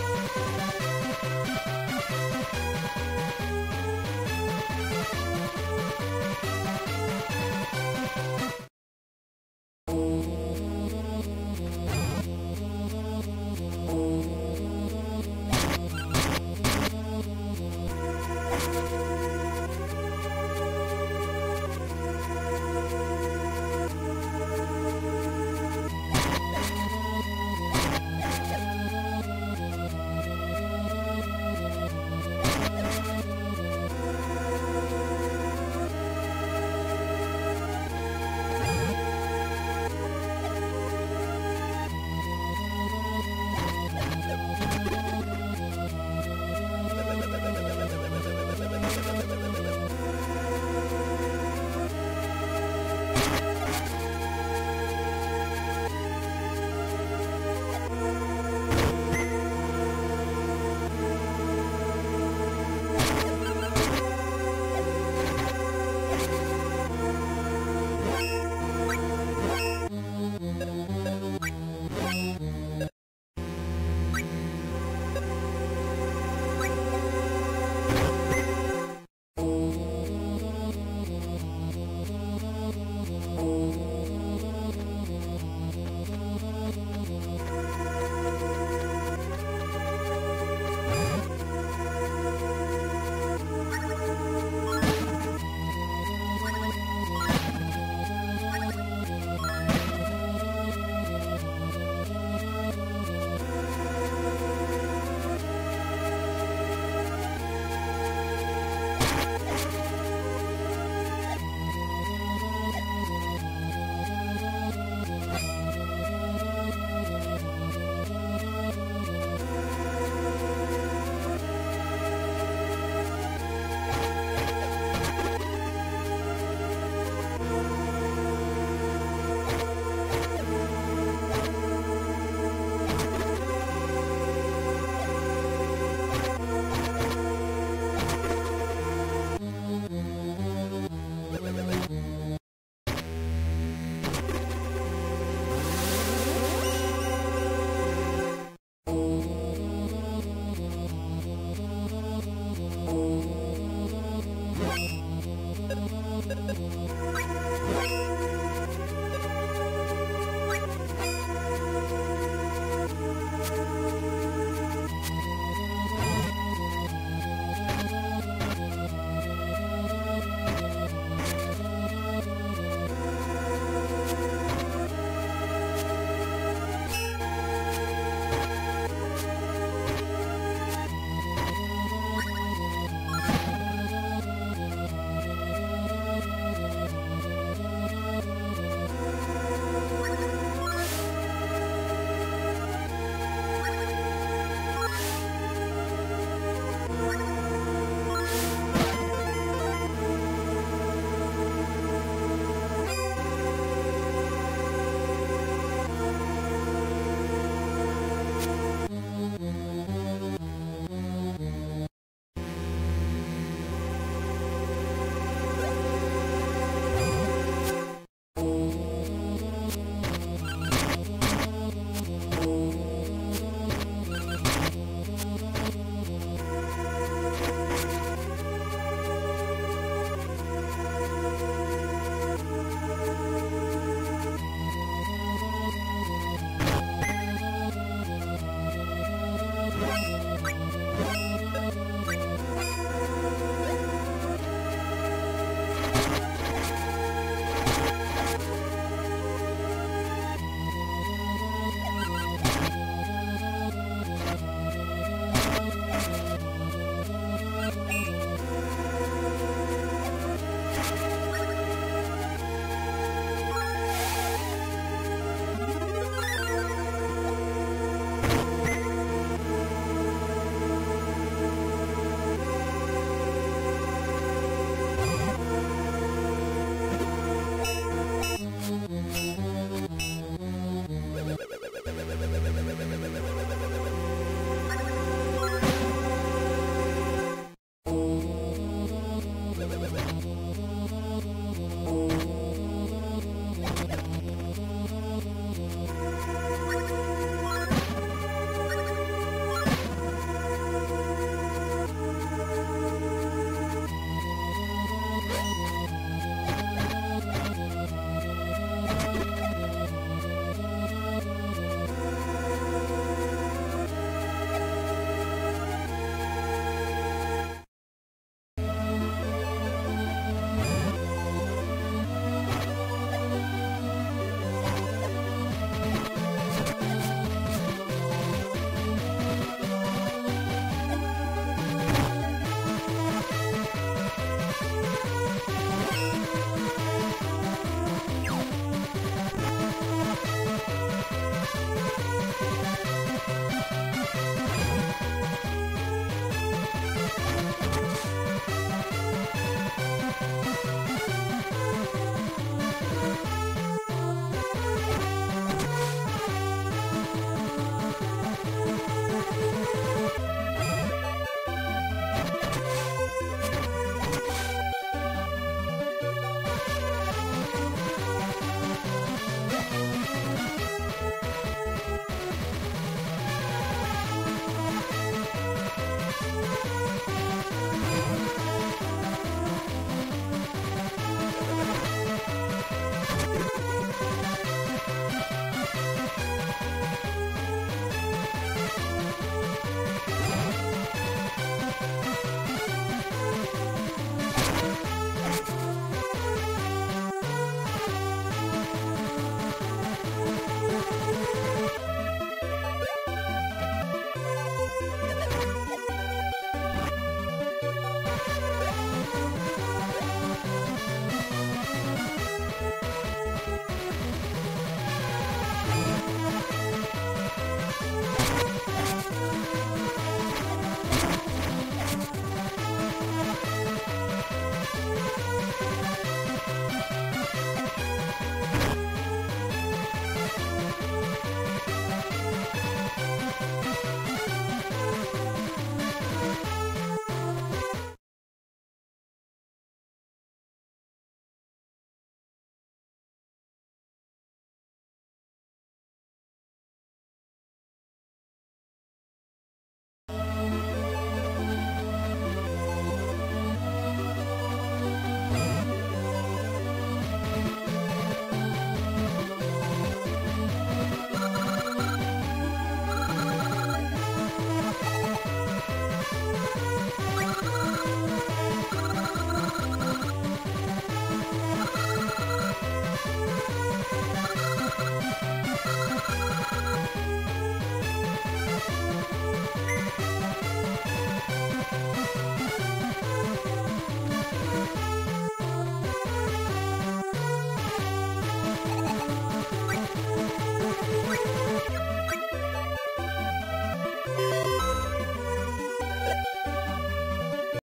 we